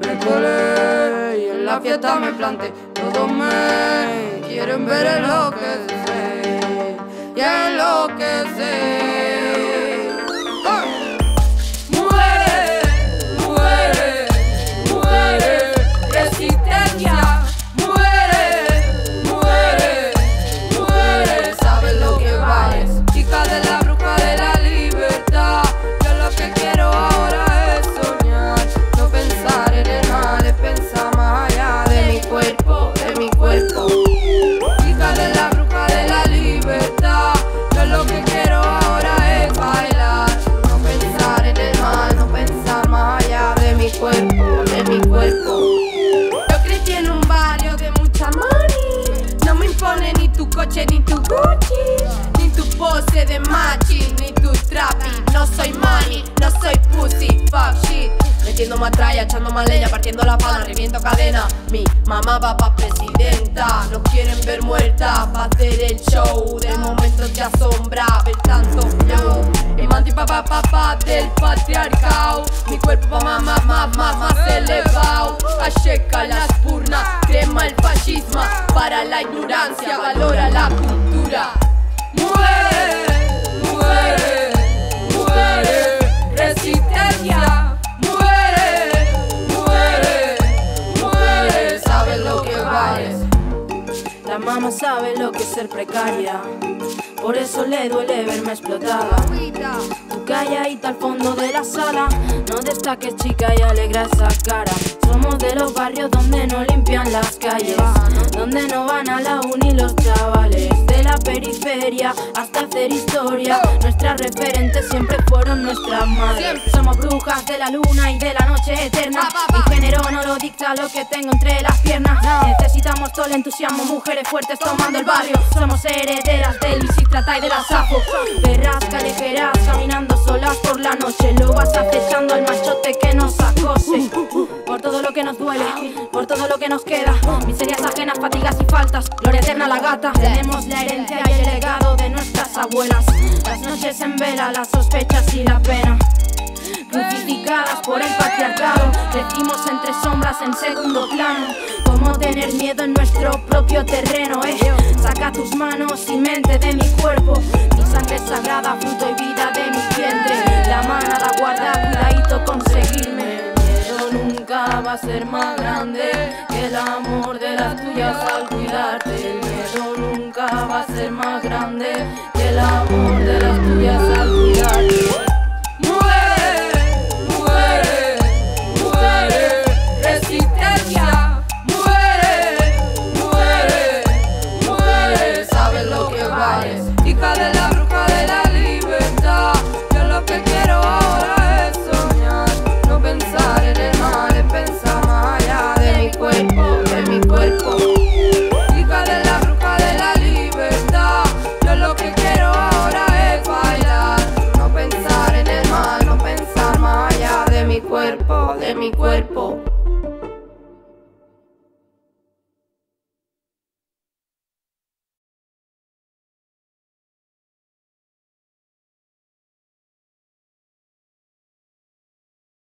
Me colé y en la fiesta me planté. Todos me quieren ver lo que enloquecer y enloquecer. De machi, ni tu trapi. No soy money, no soy pussy, fuck shit. Metiendo matralla, echando más partiendo la pana, reviento cadena. Mi mamá va pa' presidenta, nos quieren ver muerta pa' hacer el show. De momentos de asombra, ver tanto flow. Emancipa pa' papá del patriarcado. Mi cuerpo pa' más, más, más, elevado. Acheca las purnas, crema el fascismo. Para la ignorancia, valora la cultura. Mamá sabe lo que es ser precaria, por eso le duele verme explotada. Tú calladita al fondo de la sala, no destaques chica y alegra esa cara. Somos de los barrios donde no limpian las calles, donde no van a la uni los chavales. De la periferia hasta hacer historia, nuestras referentes siempre fueron nuestras madres. Somos brujas de la luna y de la noche eterna. Mi género no lo dicta lo que tengo entre las piernas. Necesitamos todo el entusiasmo, mujeres fuertes tomando el barrio. Somos herederas del Trata y de la Safo. Perras callejeras caminando solas por la noche. Lo vas acechando al machote que nos acose. Por todo lo que nos duele, por todo lo que nos queda. Miserias ajenas, fatigas y faltas. Gloria eterna la gata. Tenemos la herencia y el legado de nuestras abuelas. Las noches en vela, las sospechas y la pena crucificadas por el patriarcado. Crecimos entre sombras en segundo plano. Como tener miedo en nuestro propio terreno, eh. Saca tus manos y mente de mi cuerpo. Mi sangre sagrada, fruto y vida de mi vientre. La manada guarda, cuidadito conseguirme. Miedo nunca va a ser más grande que el amor de las tuyas al cuidarte. El miedo nunca va a ser más grande que el amor de las tuyas al Hija de la bruja de la libertad. Yo lo que quiero ahora es soñar, no pensar en el mal, es pensar más allá de mi cuerpo, de mi cuerpo. Hija de la bruja de la libertad. Yo lo que quiero ahora es bailar, no pensar en el mal, no pensar más allá de mi cuerpo, de mi cuerpo.